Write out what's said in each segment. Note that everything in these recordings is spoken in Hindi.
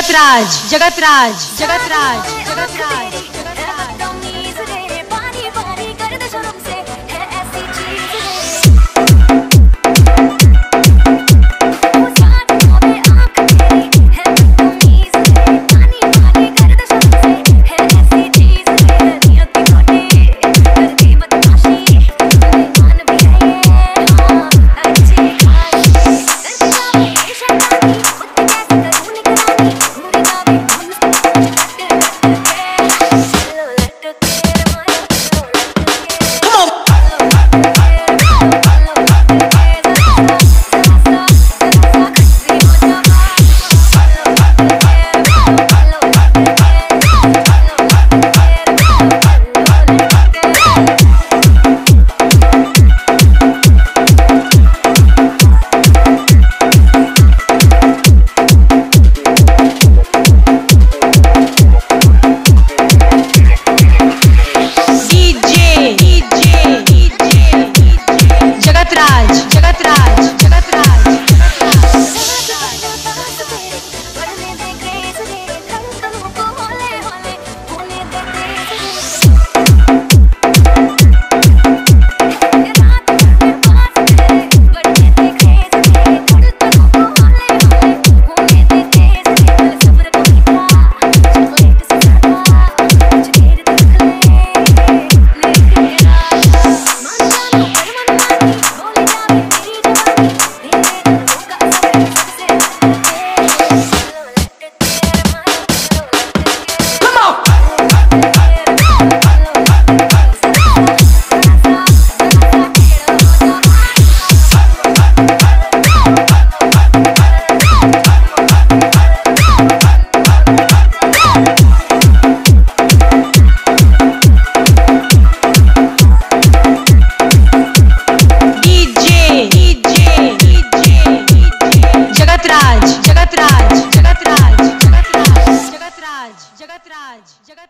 जगत राज जगत राज जगत राज जगत राज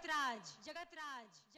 atrás, atrás.